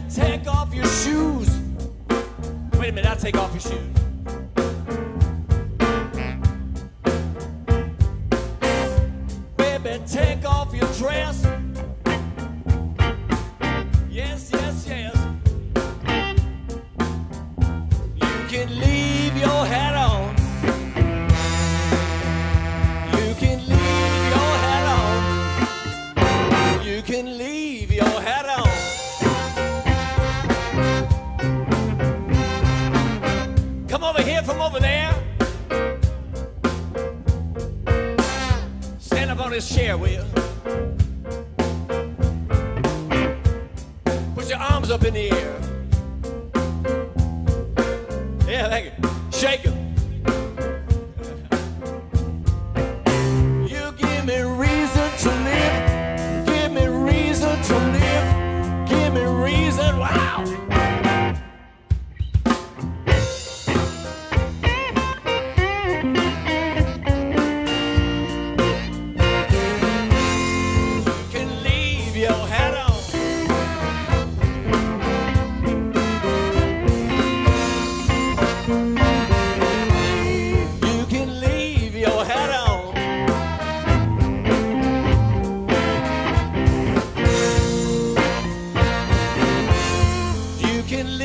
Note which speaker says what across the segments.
Speaker 1: said, take off your shoes. Wait a minute, I'll take off your shoes. Baby, take off your dress. Yes, yes, yes. You can leave. On this chair, will? Put your arms up in the air. Yeah, thank you. Shake 'em.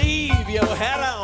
Speaker 1: Leave your on.